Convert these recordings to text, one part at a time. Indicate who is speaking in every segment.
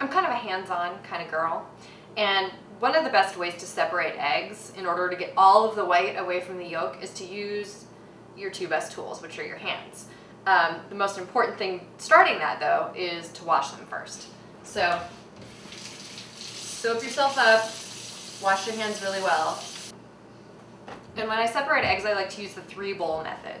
Speaker 1: I'm kind of a hands-on kind of girl, and one of the best ways to separate eggs in order to get all of the white away from the yolk is to use your two best tools, which are your hands. Um, the most important thing starting that though is to wash them first. So soap yourself up, wash your hands really well. And when I separate eggs, I like to use the three bowl method.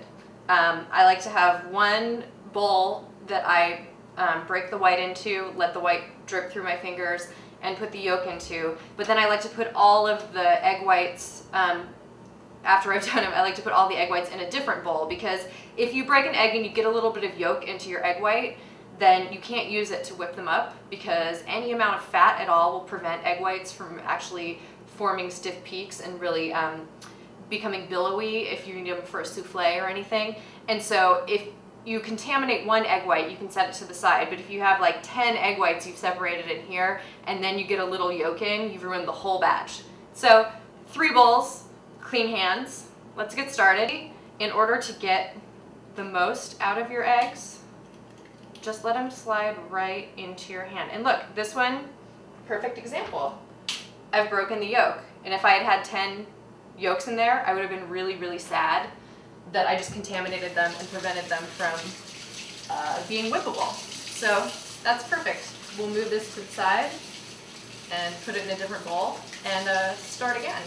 Speaker 1: Um, I like to have one bowl that I um, break the white into, let the white drip through my fingers, and put the yolk into. But then I like to put all of the egg whites, um, after I've done them, I like to put all the egg whites in a different bowl because if you break an egg and you get a little bit of yolk into your egg white, then you can't use it to whip them up because any amount of fat at all will prevent egg whites from actually forming stiff peaks and really um, becoming billowy if you need them for a souffle or anything. And so if you contaminate one egg white, you can set it to the side. But if you have like 10 egg whites you've separated in here and then you get a little yolk in, you've ruined the whole batch. So three bowls, clean hands. Let's get started. In order to get the most out of your eggs, just let them slide right into your hand. And look, this one, perfect example. I've broken the yolk. And if I had had 10 yolks in there, I would have been really, really sad that I just contaminated them and prevented them from uh, being whippable. So that's perfect. We'll move this to the side and put it in a different bowl and uh, start again.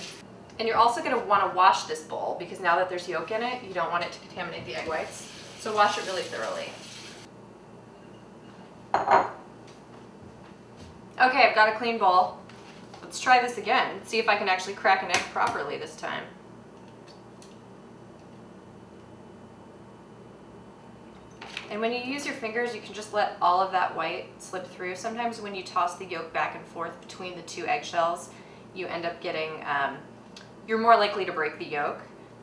Speaker 1: And you're also going to want to wash this bowl because now that there's yolk in it, you don't want it to contaminate the egg whites. So wash it really thoroughly. Okay, I've got a clean bowl. Let's try this again. See if I can actually crack an egg properly this time. And when you use your fingers, you can just let all of that white slip through. Sometimes when you toss the yolk back and forth between the two eggshells, you end up getting, um, you're more likely to break the yolk.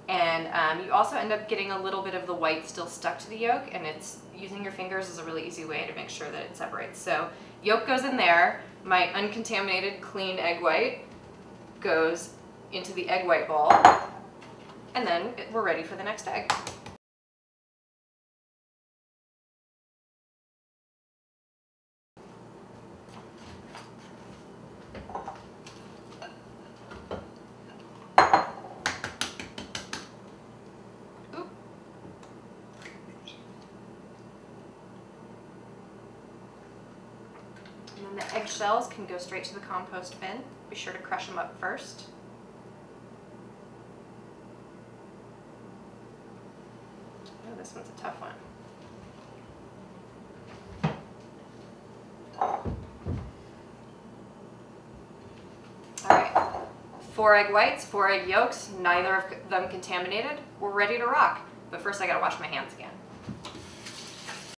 Speaker 1: And um, you also end up getting a little bit of the white still stuck to the yolk and it's using your fingers is a really easy way to make sure that it separates. So yolk goes in there, my uncontaminated clean egg white goes into the egg white bowl, and then we're ready for the next egg. And then the eggshells can go straight to the compost bin. Be sure to crush them up first. Oh, this one's a tough one. Four egg whites, four egg yolks, neither of them contaminated. We're ready to rock. But first I gotta wash my hands again.